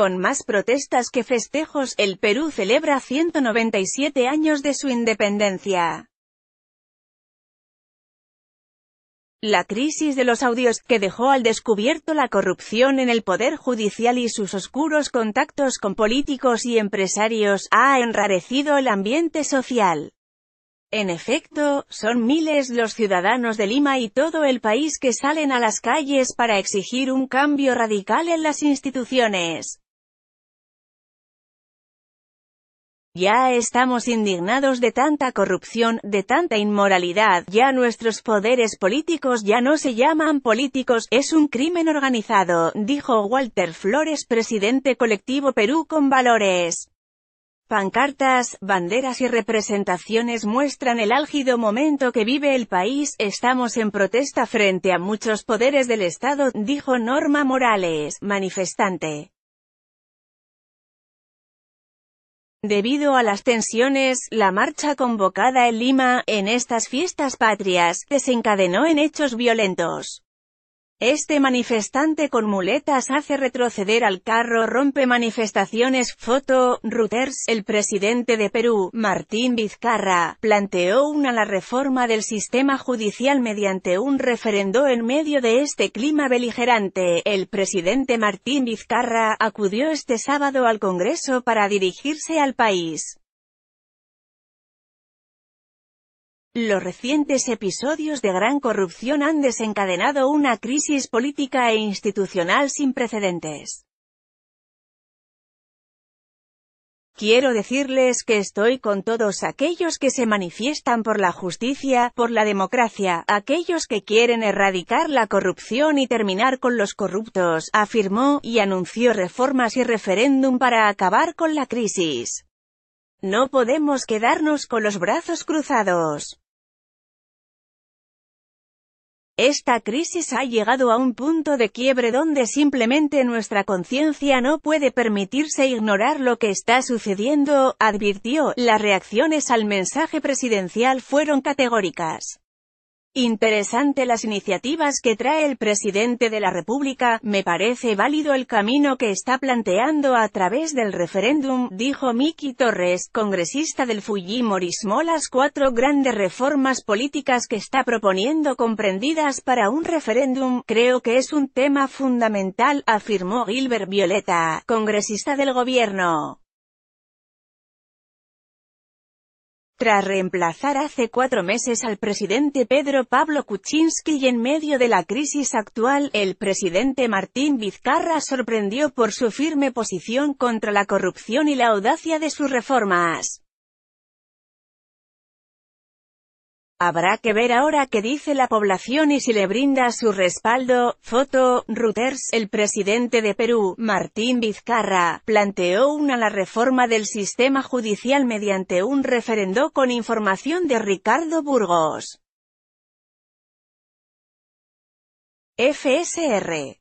Con más protestas que festejos, el Perú celebra 197 años de su independencia. La crisis de los audios, que dejó al descubierto la corrupción en el Poder Judicial y sus oscuros contactos con políticos y empresarios, ha enrarecido el ambiente social. En efecto, son miles los ciudadanos de Lima y todo el país que salen a las calles para exigir un cambio radical en las instituciones. Ya estamos indignados de tanta corrupción, de tanta inmoralidad, ya nuestros poderes políticos ya no se llaman políticos, es un crimen organizado, dijo Walter Flores presidente colectivo Perú con Valores. Pancartas, banderas y representaciones muestran el álgido momento que vive el país, estamos en protesta frente a muchos poderes del Estado, dijo Norma Morales, manifestante. Debido a las tensiones, la marcha convocada en Lima, en estas fiestas patrias, desencadenó en hechos violentos. Este manifestante con muletas hace retroceder al carro rompe manifestaciones. Foto, Reuters, el presidente de Perú, Martín Vizcarra, planteó una la reforma del sistema judicial mediante un referendo en medio de este clima beligerante. El presidente Martín Vizcarra, acudió este sábado al Congreso para dirigirse al país. Los recientes episodios de gran corrupción han desencadenado una crisis política e institucional sin precedentes. Quiero decirles que estoy con todos aquellos que se manifiestan por la justicia, por la democracia, aquellos que quieren erradicar la corrupción y terminar con los corruptos, afirmó, y anunció reformas y referéndum para acabar con la crisis. No podemos quedarnos con los brazos cruzados. Esta crisis ha llegado a un punto de quiebre donde simplemente nuestra conciencia no puede permitirse ignorar lo que está sucediendo, advirtió. Las reacciones al mensaje presidencial fueron categóricas. Interesante las iniciativas que trae el presidente de la República, me parece válido el camino que está planteando a través del referéndum, dijo Miki Torres, congresista del Fujimorismo las cuatro grandes reformas políticas que está proponiendo comprendidas para un referéndum, creo que es un tema fundamental, afirmó Gilbert Violeta, congresista del gobierno. Tras reemplazar hace cuatro meses al presidente Pedro Pablo Kuczynski y en medio de la crisis actual, el presidente Martín Vizcarra sorprendió por su firme posición contra la corrupción y la audacia de sus reformas. Habrá que ver ahora qué dice la población y si le brinda su respaldo. Foto, Reuters, el presidente de Perú, Martín Vizcarra, planteó una la reforma del sistema judicial mediante un referendo con información de Ricardo Burgos. FSR